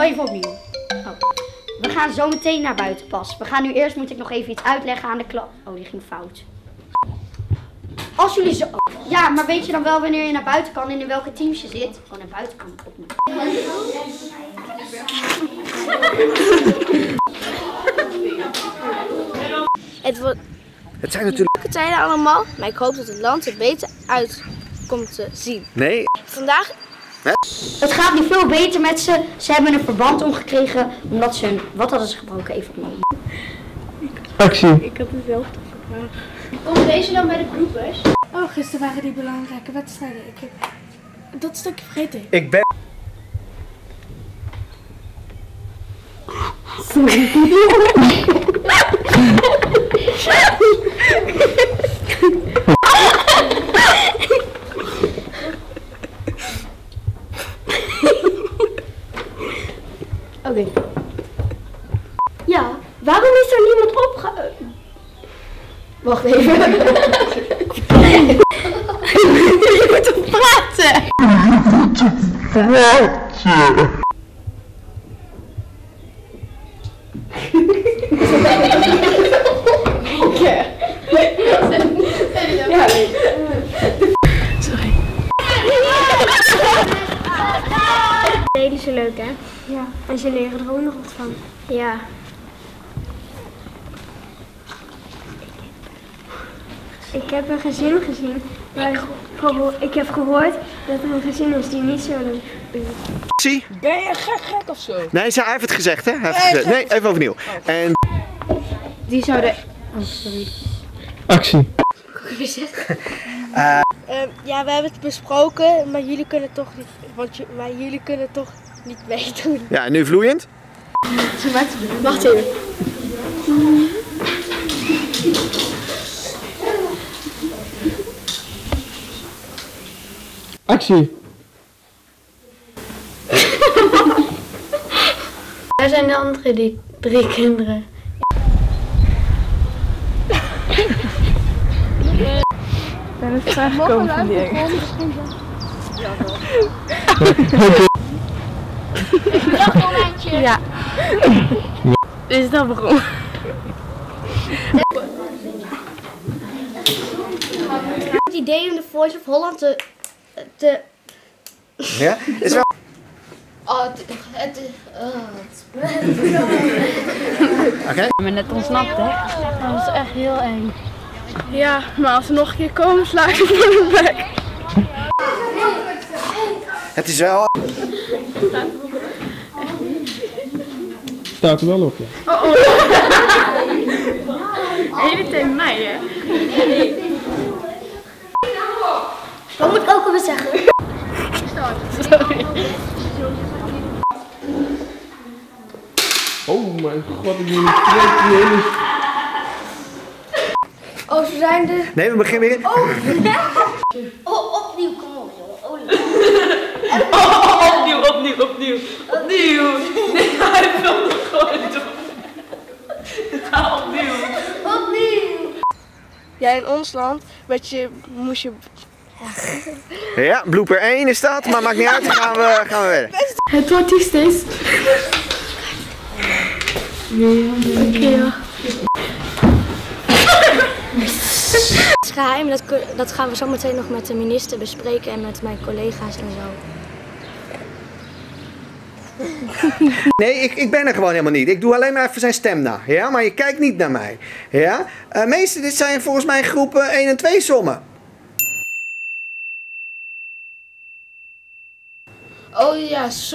even opnieuw. Oh. We gaan zo meteen naar buiten pas. We gaan nu eerst, moet ik nog even iets uitleggen aan de klas. Oh, die ging fout. Als jullie zo... Ja, maar weet je dan wel wanneer je naar buiten kan en in welke teams je zit? Gewoon naar buiten kan. Opnieuw. Het wordt Het zijn natuurlijk... tijden allemaal, maar ik hoop dat het land er beter uit komt te zien. Nee. Vandaag Het gaat nu veel beter met ze. Ze hebben een verband omgekregen omdat ze een... Wat hadden ze gebroken? Even opnieuw. Actie. Ik heb dezelfde vraag. Komt deze dan bij de groepers? Oh, gisteren waren die belangrijke wedstrijden. Ik heb dat stukje vergeten. Ik ben... Oké. Ja, waarom is er niemand opge... Wacht even. Deden ze leuk, hè? Ja. En ze leren er ook nog wat van. Ja. Ik heb een gezin gezien. geho- ik heb gehoord dat er een gezin is die niet zo leuk Actie. Ben je gek gek of zo? Nee, ze- hij heeft het gezegd, hè? Hij heeft het gezegd. Nee, even overnieuw. En... Die zouden... Actie. Ehm, ja, we hebben het besproken, maar jullie kunnen toch niet... Want je- maar jullie kunnen toch niet meedoen. Ja, nu vloeiend. Wacht even. Actie. Waar zijn de andere die drie kinderen? Ben het vraag gekomen van die Ja. Is dat waarom? Het idee om de Voice of Holland te... te Ja? Is wel... oh, het... het Oké. ben net ontsnapt, hè? Dat was echt heel eng. Ja, maar als ze nog een keer komen, sla ik ze voor de bek. Het is wel... Staat er wel op, ja. Hele tegen mij, hè? Wat moet ik ook alweer zeggen? Oh mijn god, ik moet een die hele... Oh, ze zijn de... Nee, we beginnen weer. Oh, opnieuw, kom op, joh. Oh, Opnieuw, opnieuw, opnieuw. Opnieuw. Nee, hij wil het gewoon doen. Ga opnieuw. opnieuw. Ja, in ons land werd je, moest je... Ja, blooper 1 is dat, maar maakt niet uit. Dan gaan we, gaan we verder. Het wordt hier steeds. Het is geheim, dat, dat gaan we zo meteen nog met de minister bespreken en met mijn collega's en zo. Nee, ik, ik ben er gewoon helemaal niet. Ik doe alleen maar even zijn stem na. Ja, maar je kijkt niet naar mij. Ja? Eh meester, dit zijn volgens mij groepen 1 en 2 sommen. Oh ja, so-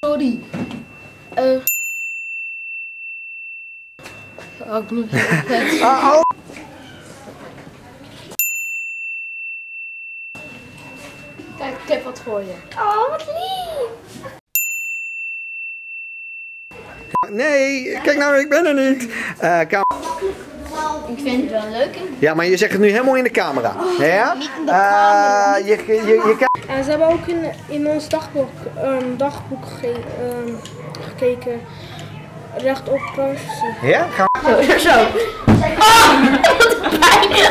sorry. Eh. Oh, ik moet Ah, oh. Kijk, ik heb wat voor je. Oh, wat lief. Nee, kijk nou, ik ben er niet. Eh, kam- Ik vind het wel leuk. ja, maar je zegt het nu helemaal in de camera. Ja? Eh, je, je, je, je En ze hebben ook in, in ons dagboek, ehm, dagboek ge- ehm, gekeken rechtop Ja? Zo, zo. Oh,